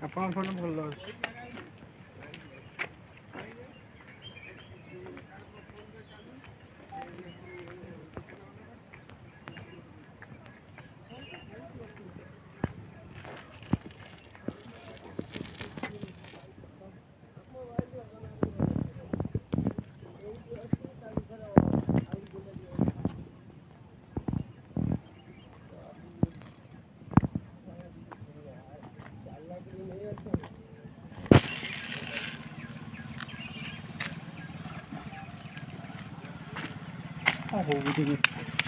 அப்பா சொல்ல முடியல Thank you. 放火锅这个。